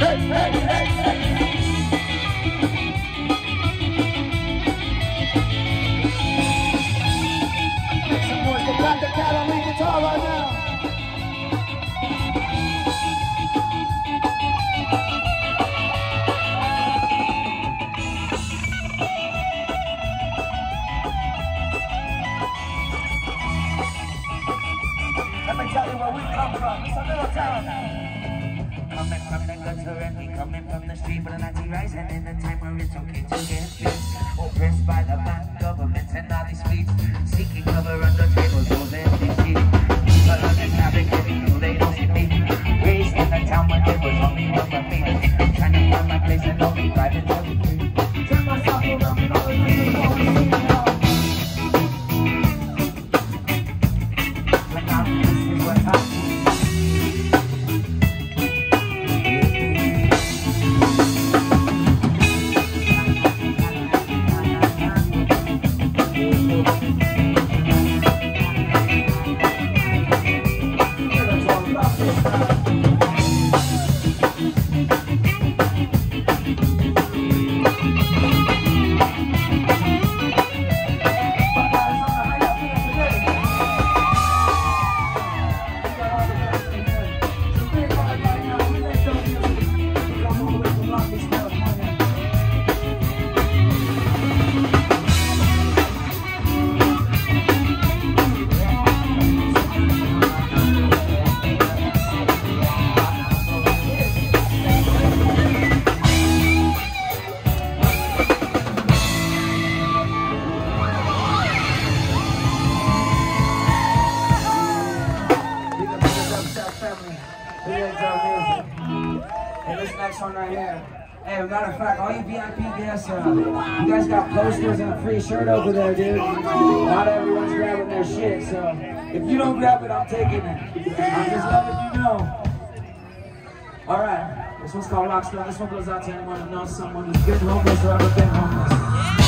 hey, hey. Free shirt over there, dude. Not everyone's grabbing their shit, so if you don't grab it, I'm taking it. I'm just letting you know. All right, this one's called Rockstar. This one goes out to anyone who knows someone who's good homeless or ever been homeless.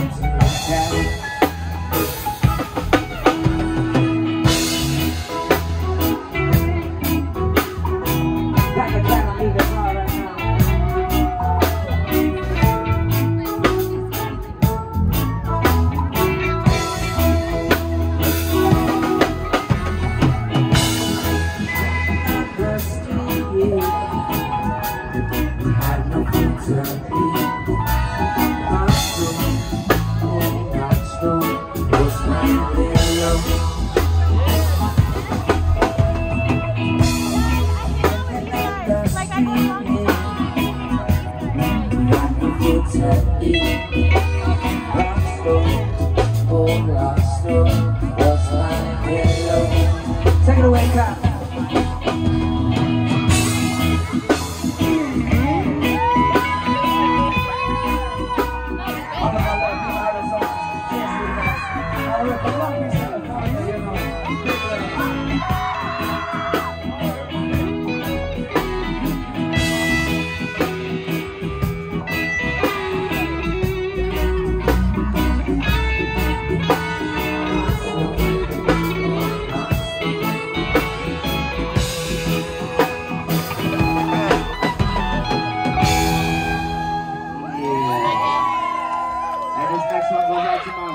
Thank you.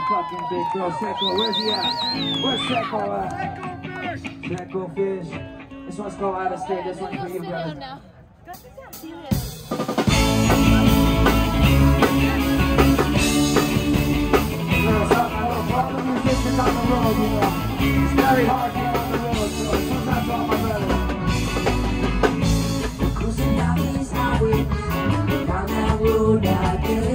Fucking big bro, Seco. Where's he at? Where's Seco at? Seco Fish. This one's called Out of State. This one's for you, brother. To get my. Cruising down these highways, down that road again. Even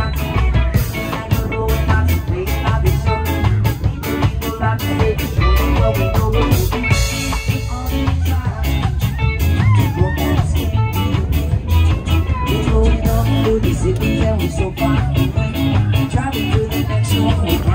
Thank you.